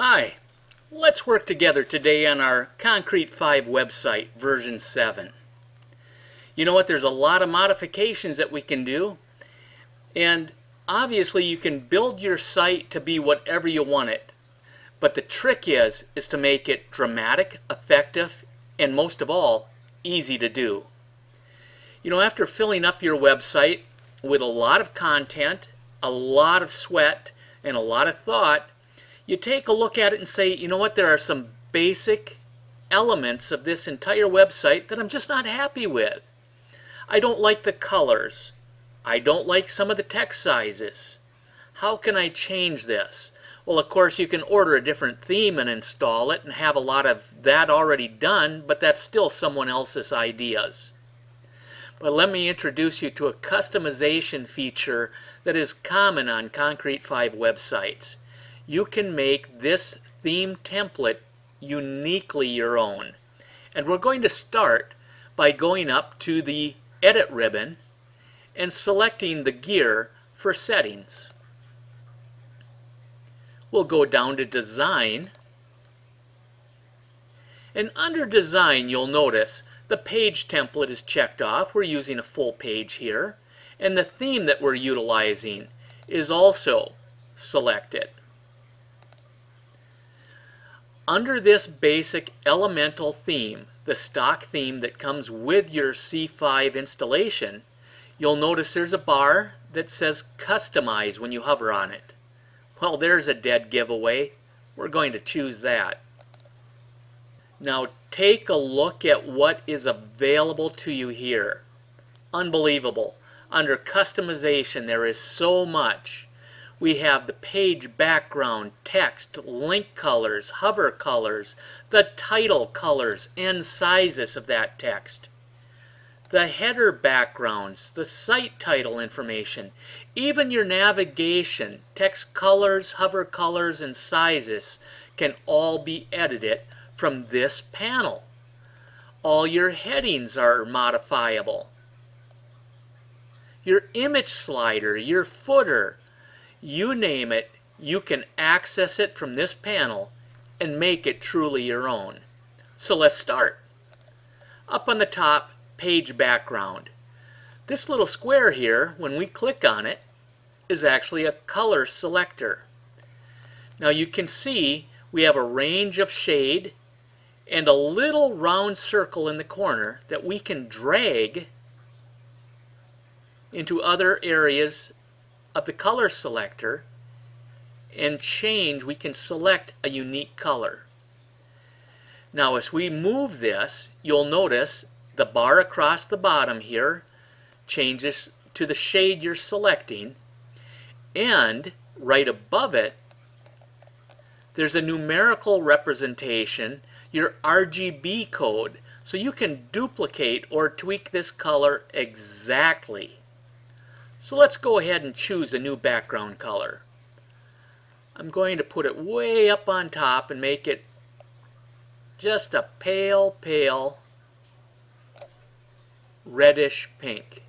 Hi, let's work together today on our Concrete 5 website version 7. You know what, there's a lot of modifications that we can do and obviously you can build your site to be whatever you want it. But the trick is, is to make it dramatic, effective, and most of all, easy to do. You know, after filling up your website with a lot of content, a lot of sweat, and a lot of thought, you take a look at it and say, you know what, there are some basic elements of this entire website that I'm just not happy with. I don't like the colors. I don't like some of the text sizes. How can I change this? Well, of course, you can order a different theme and install it and have a lot of that already done, but that's still someone else's ideas. But let me introduce you to a customization feature that is common on Concrete 5 websites you can make this theme template uniquely your own. And we're going to start by going up to the Edit ribbon and selecting the gear for settings. We'll go down to Design. And under Design, you'll notice the page template is checked off. We're using a full page here. And the theme that we're utilizing is also selected. Under this basic elemental theme, the stock theme that comes with your C5 installation, you'll notice there's a bar that says Customize when you hover on it. Well, there's a dead giveaway. We're going to choose that. Now take a look at what is available to you here. Unbelievable. Under customization, there is so much we have the page background, text, link colors, hover colors, the title colors and sizes of that text, the header backgrounds, the site title information, even your navigation, text colors, hover colors, and sizes can all be edited from this panel. All your headings are modifiable. Your image slider, your footer, you name it, you can access it from this panel and make it truly your own. So let's start. Up on the top, page background. This little square here, when we click on it, is actually a color selector. Now you can see we have a range of shade and a little round circle in the corner that we can drag into other areas of the color selector and change, we can select a unique color. Now as we move this, you'll notice the bar across the bottom here changes to the shade you're selecting and right above it there's a numerical representation, your RGB code, so you can duplicate or tweak this color exactly. So let's go ahead and choose a new background color. I'm going to put it way up on top and make it just a pale, pale reddish pink.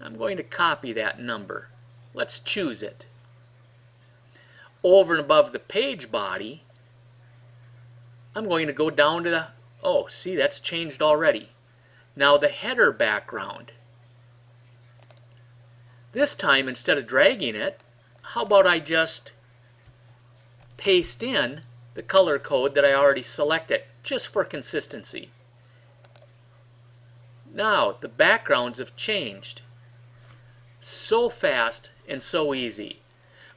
I'm going to copy that number. Let's choose it. Over and above the page body, I'm going to go down to the Oh, see, that's changed already. Now the header background. This time, instead of dragging it, how about I just paste in the color code that I already selected, just for consistency. Now, the backgrounds have changed. So fast and so easy.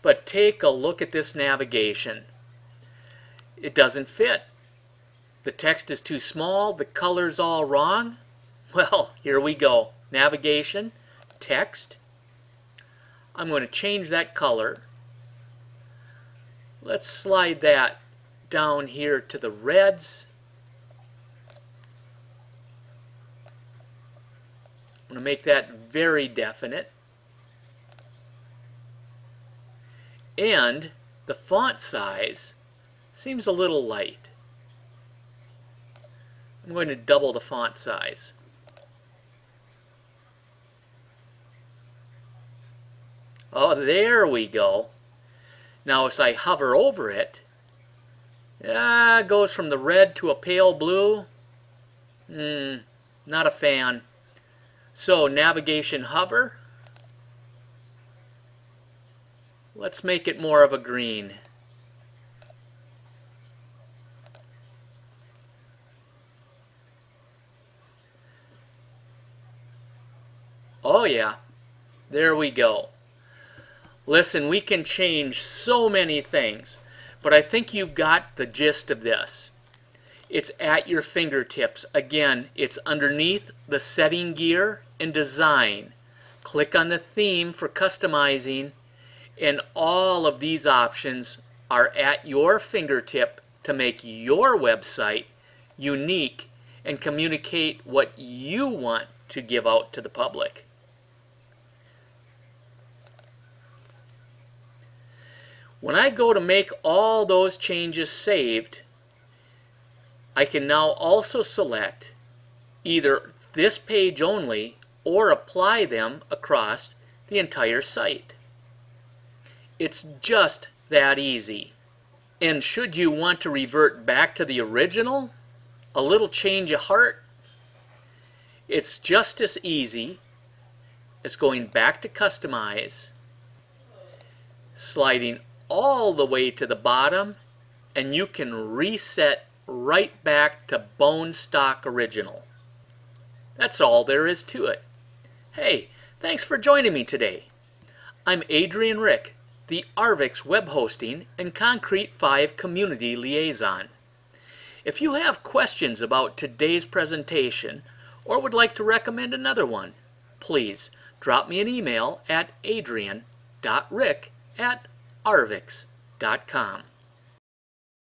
But take a look at this navigation. It doesn't fit. The text is too small, the color's all wrong. Well, here we go. Navigation, text. I'm going to change that color. Let's slide that down here to the reds. I'm going to make that very definite. And the font size seems a little light. I'm going to double the font size. Oh, there we go. Now as I hover over it, ah, it goes from the red to a pale blue. Hmm, not a fan. So navigation hover. Let's make it more of a green. Oh yeah, there we go. Listen, we can change so many things, but I think you've got the gist of this. It's at your fingertips. Again, it's underneath the setting gear and design. Click on the theme for customizing, and all of these options are at your fingertip to make your website unique and communicate what you want to give out to the public. When I go to make all those changes saved, I can now also select either this page only or apply them across the entire site. It's just that easy. And should you want to revert back to the original, a little change of heart, it's just as easy as going back to customize, sliding all the way to the bottom and you can reset right back to bone stock original. That's all there is to it. Hey, thanks for joining me today. I'm Adrian Rick, the Arvixe web hosting and Concrete 5 community liaison. If you have questions about today's presentation or would like to recommend another one, please drop me an email at adrian.rick at arvixe.com.